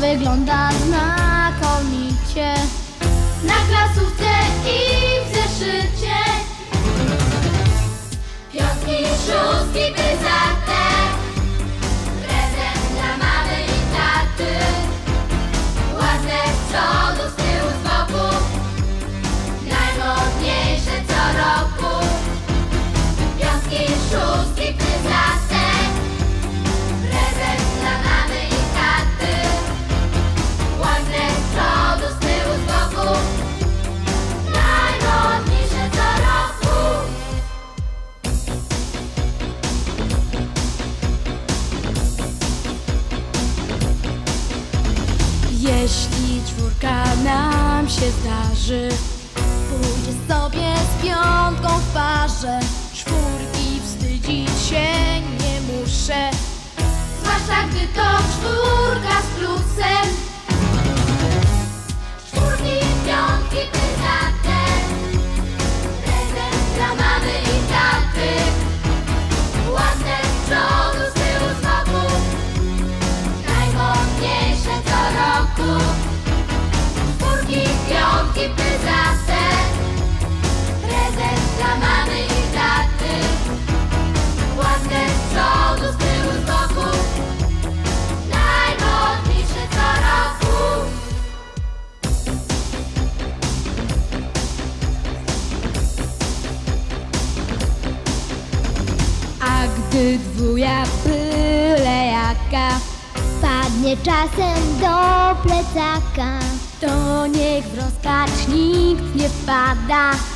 Wygląda znakomicie. Na klasówce i w zeszycie. Piątki, szóstki, Jeśli czwórka nam się zdarzy Pójdzie sobie z piątką w parze. Czwórki wstydzić się nie muszę Zwłaszcza gdy to czwórka A gdy dwuja byle jaka Padnie czasem do plecaka. To niech w rozpacz nikt nie wpada